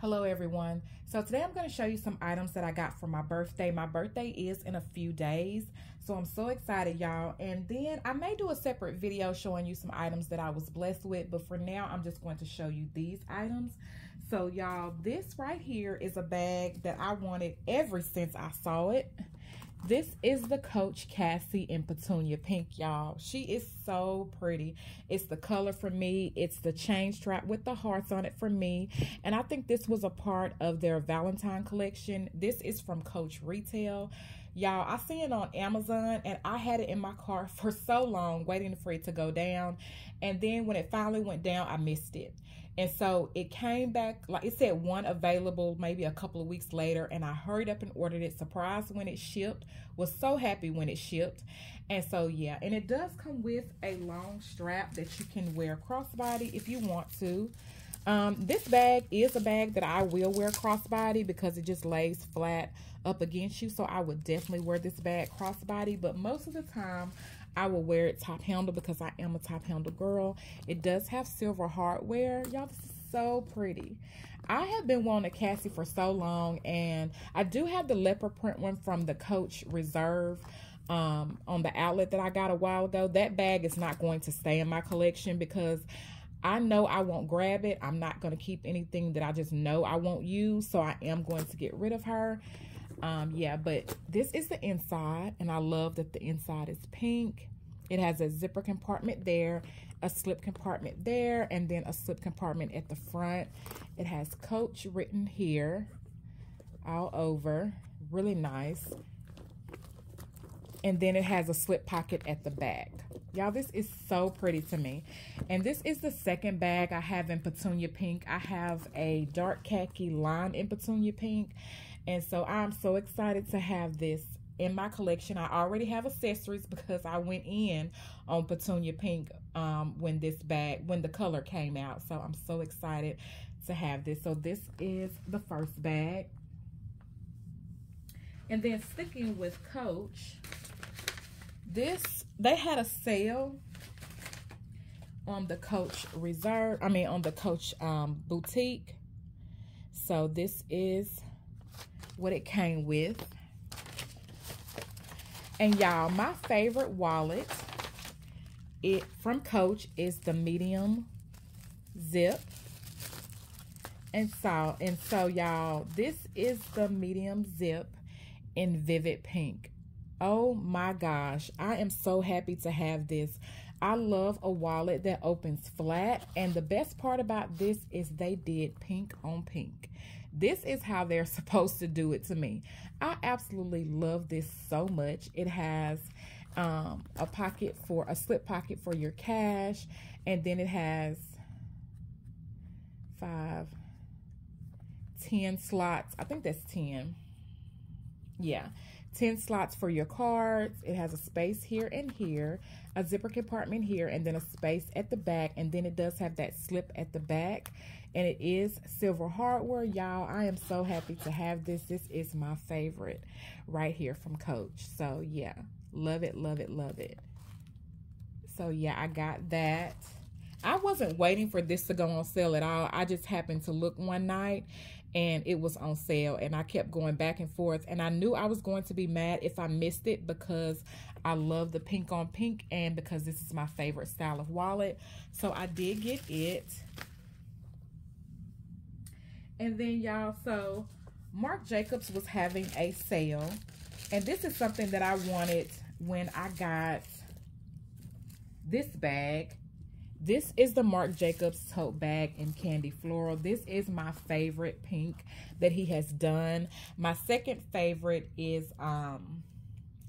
Hello everyone. So today I'm going to show you some items that I got for my birthday. My birthday is in a few days. So I'm so excited y'all. And then I may do a separate video showing you some items that I was blessed with. But for now I'm just going to show you these items. So y'all this right here is a bag that I wanted ever since I saw it. This is the Coach Cassie in Petunia Pink, y'all. She is so pretty. It's the color for me. It's the chain strap with the hearts on it for me. And I think this was a part of their Valentine collection. This is from Coach Retail. Y'all, I see it on Amazon and I had it in my car for so long waiting for it to go down. And then when it finally went down, I missed it. And so it came back, like it said one available maybe a couple of weeks later. And I hurried up and ordered it. Surprised when it shipped. Was so happy when it shipped. And so, yeah. And it does come with a long strap that you can wear crossbody if you want to. Um, this bag is a bag that I will wear crossbody because it just lays flat up against you. So I would definitely wear this bag crossbody. But most of the time, I will wear it top handle because I am a top handle girl. It does have silver hardware. Y'all, this is so pretty. I have been wanting a Cassie for so long, and I do have the leopard print one from the Coach Reserve um, on the outlet that I got a while ago. That bag is not going to stay in my collection because I know I won't grab it. I'm not going to keep anything that I just know I won't use, so I am going to get rid of her. Um, yeah, but this is the inside, and I love that the inside is pink. It has a zipper compartment there, a slip compartment there, and then a slip compartment at the front. It has Coach written here all over. Really nice. And then it has a slip pocket at the back. Y'all, this is so pretty to me. And this is the second bag I have in Petunia Pink. I have a dark khaki line in Petunia Pink. And so I'm so excited to have this in my collection. I already have accessories because I went in on Petunia Pink um, when this bag, when the color came out. So I'm so excited to have this. So this is the first bag. And then sticking with Coach, this, they had a sale on the Coach Reserve, I mean on the Coach um, Boutique. So this is what it came with. And y'all, my favorite wallet it from Coach is the medium zip. And so, and so y'all, this is the medium zip in vivid pink. Oh my gosh, I am so happy to have this. I love a wallet that opens flat. And the best part about this is they did pink on pink. This is how they're supposed to do it to me. I absolutely love this so much. It has um, a pocket for, a slip pocket for your cash. And then it has five, ten slots. I think that's 10. Yeah. 10 slots for your cards. It has a space here and here, a zipper compartment here, and then a space at the back. And then it does have that slip at the back and it is silver hardware y'all. I am so happy to have this. This is my favorite right here from coach. So yeah love it love it love it. So yeah i got that. I wasn't waiting for this to go on sale at all. I just happened to look one night and it was on sale and I kept going back and forth and I knew I was going to be mad if I missed it because I love the pink on pink and because this is my favorite style of wallet so I did get it and then y'all, so Marc Jacobs was having a sale. And this is something that I wanted when I got this bag. This is the Marc Jacobs tote bag in Candy Floral. This is my favorite pink that he has done. My second favorite is um,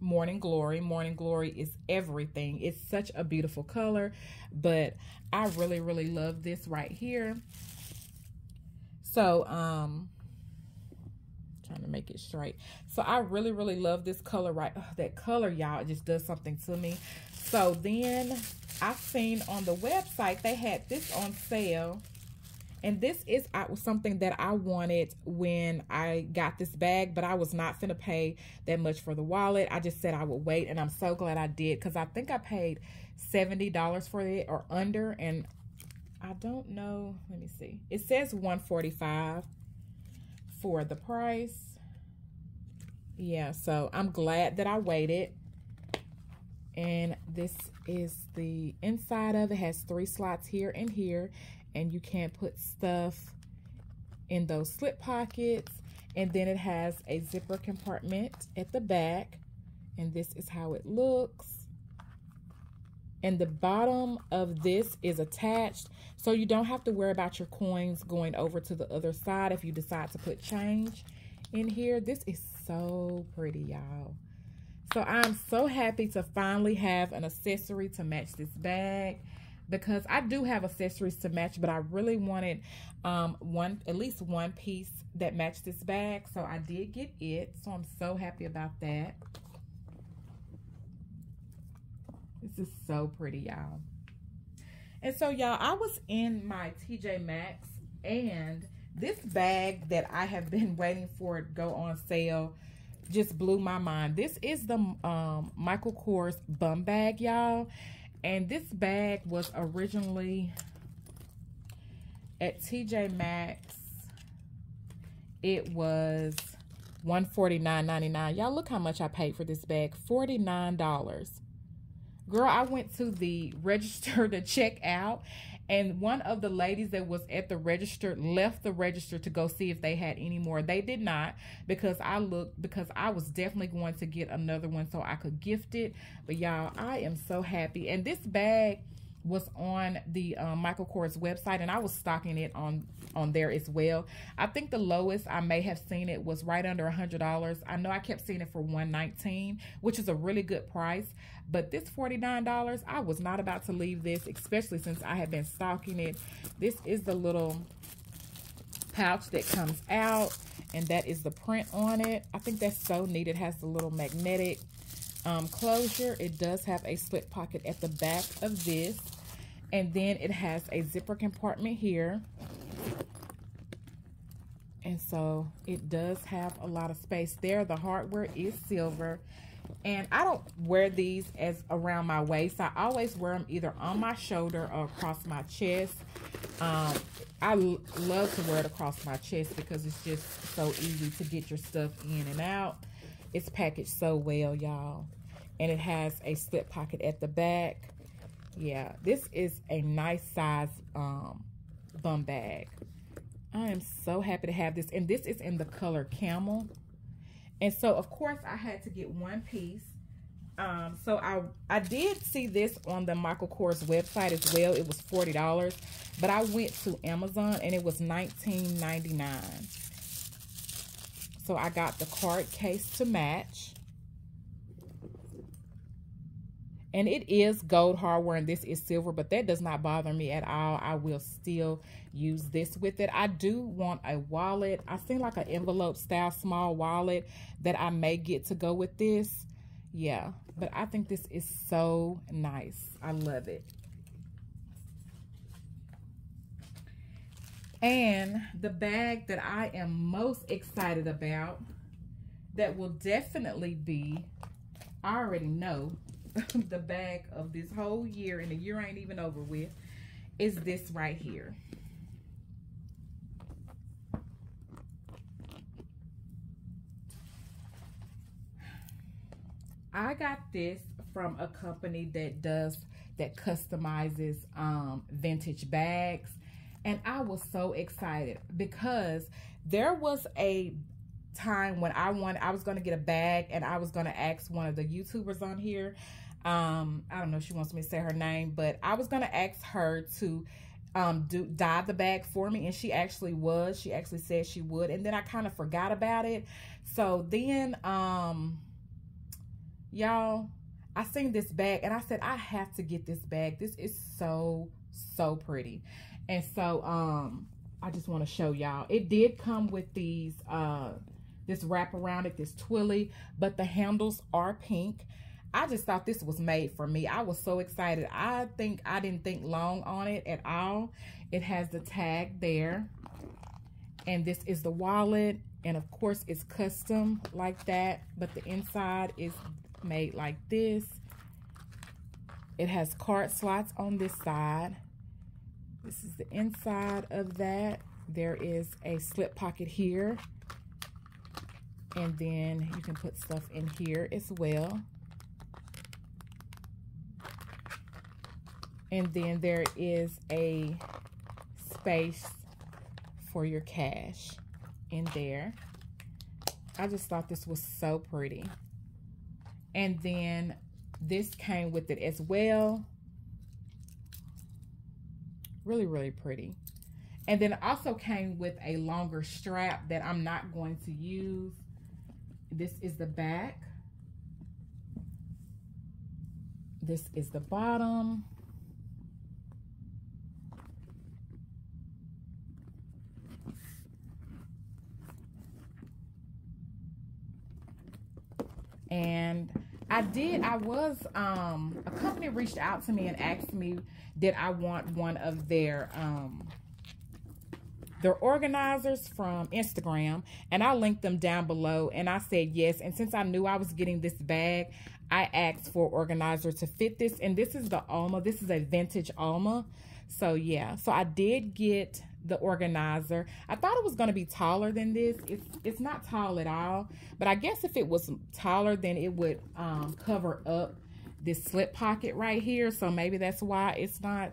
Morning Glory. Morning Glory is everything. It's such a beautiful color, but I really, really love this right here. So, um, trying to make it straight. So I really, really love this color right. Oh, that color, y'all, just does something to me. So then I've seen on the website, they had this on sale. And this is something that I wanted when I got this bag, but I was not going to pay that much for the wallet. I just said I would wait, and I'm so glad I did because I think I paid $70 for it or under, and I don't know. Let me see. It says 145 for the price. Yeah, so I'm glad that I waited. And this is the inside of it. has three slots here and here. And you can put stuff in those slip pockets. And then it has a zipper compartment at the back. And this is how it looks. And the bottom of this is attached. So you don't have to worry about your coins going over to the other side if you decide to put change in here. This is so pretty, y'all. So I'm so happy to finally have an accessory to match this bag because I do have accessories to match, but I really wanted um, one, at least one piece that matched this bag. So I did get it. So I'm so happy about that. This is so pretty, y'all. And so, y'all, I was in my TJ Maxx and this bag that I have been waiting for to go on sale just blew my mind. This is the um, Michael Kors bum bag, y'all. And this bag was originally at TJ Maxx. It was $149.99. Y'all look how much I paid for this bag. $49. Girl, I went to the register to check out and one of the ladies that was at the register left the register to go see if they had any more. They did not because I looked because I was definitely going to get another one so I could gift it. But y'all, I am so happy. And this bag was on the um, Michael Kors website and I was stocking it on on there as well. I think the lowest I may have seen it was right under a hundred dollars. I know I kept seeing it for 119 which is a really good price. But this $49, I was not about to leave this, especially since I have been stocking it. This is the little pouch that comes out and that is the print on it. I think that's so neat. It has the little magnetic um, closure. It does have a split pocket at the back of this. And then it has a zipper compartment here. And so it does have a lot of space there. The hardware is silver. And I don't wear these as around my waist. I always wear them either on my shoulder or across my chest. Um, I love to wear it across my chest because it's just so easy to get your stuff in and out. It's packaged so well, y'all. And it has a slip pocket at the back. Yeah, this is a nice size um, bum bag. I am so happy to have this. And this is in the color camel. And so, of course, I had to get one piece. Um, so I I did see this on the Michael Kors website as well. It was $40. But I went to Amazon and it was $19.99. So I got the card case to match. And it is gold hardware and this is silver, but that does not bother me at all. I will still use this with it. I do want a wallet. I think like an envelope style small wallet that I may get to go with this. Yeah, but I think this is so nice. I love it. And the bag that I am most excited about that will definitely be, I already know, the bag of this whole year, and the year ain't even over with, is this right here. I got this from a company that does that customizes um, vintage bags and I was so excited because there was a time when I wanted I was going to get a bag and I was going to ask one of the YouTubers on here. Um I don't know if she wants me to say her name but I was going to ask her to um do dye the bag for me and she actually was. She actually said she would and then I kind of forgot about it. So then um y'all I seen this bag and I said I have to get this bag. This is so so pretty. And so um I just want to show y'all. It did come with these uh this wrap around it this twilly but the handles are pink I just thought this was made for me. I was so excited. I think I didn't think long on it at all. It has the tag there. And this is the wallet. And of course, it's custom like that. But the inside is made like this. It has card slots on this side. This is the inside of that. There is a slip pocket here And then you can put stuff in here as well. And then there is a space for your cash in there. I just thought this was so pretty. And then this came with it as well. Really, really pretty. And then also came with a longer strap that I'm not going to use. This is the back. This is the bottom. and I did, I was, um, a company reached out to me and asked me, did I want one of their, um, their organizers from Instagram and I linked them down below and I said yes. And since I knew I was getting this bag, I asked for organizer to fit this. And this is the Alma. This is a vintage Alma. So yeah, so I did get the organizer. I thought it was going to be taller than this. It's it's not tall at all, but I guess if it was taller, then it would um, cover up this slip pocket right here. So maybe that's why it's not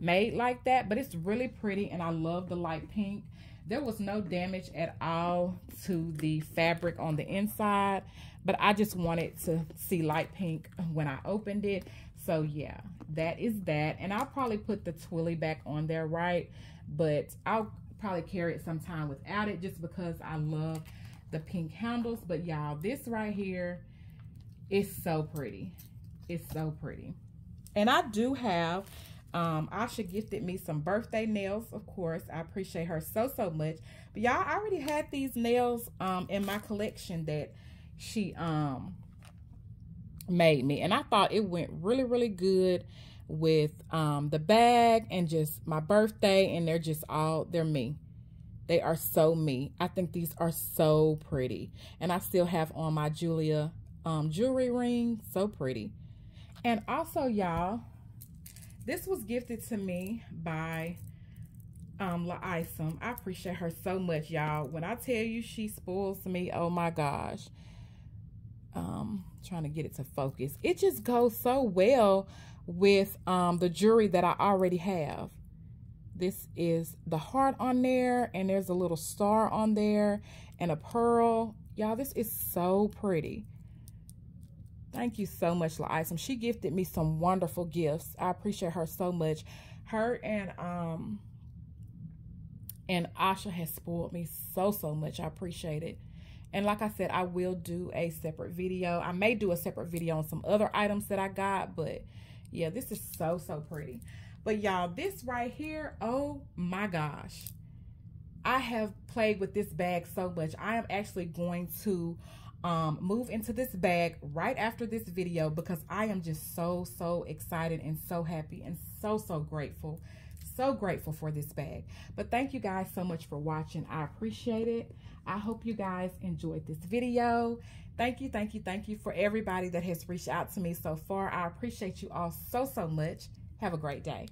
made like that, but it's really pretty and I love the light pink. There was no damage at all to the fabric on the inside, but I just wanted to see light pink when I opened it. So yeah, that is that. And I'll probably put the twilly back on there, right? But I'll probably carry it sometime without it just because I love the pink handles. But y'all, this right here is so pretty. It's so pretty. And I do have, um, Asha gifted me some birthday nails, of course. I appreciate her so, so much. But y'all, I already had these nails um, in my collection that she um made me. And I thought it went really, really good with um, the bag and just my birthday. And they're just all, they're me. They are so me. I think these are so pretty. And I still have on my Julia um, jewelry ring. So pretty. And also, y'all, this was gifted to me by um, La Isom. I appreciate her so much, y'all. When I tell you she spoils me, oh my gosh. Um trying to get it to focus. It just goes so well with um the jewelry that i already have. This is the heart on there and there's a little star on there and a pearl. Y'all this is so pretty thank you so much La Isom. she gifted me some wonderful gifts i appreciate her so much her and um and asha has spoiled me so so much i appreciate it and like I said, I will do a separate video. I may do a separate video on some other items that I got. But yeah, this is so, so pretty. But y'all, this right here, oh my gosh. I have played with this bag so much. I am actually going to um, move into this bag right after this video because I am just so, so excited and so happy and so, so grateful. So grateful for this bag. But thank you guys so much for watching. I appreciate it. I hope you guys enjoyed this video. Thank you, thank you, thank you for everybody that has reached out to me so far. I appreciate you all so, so much. Have a great day.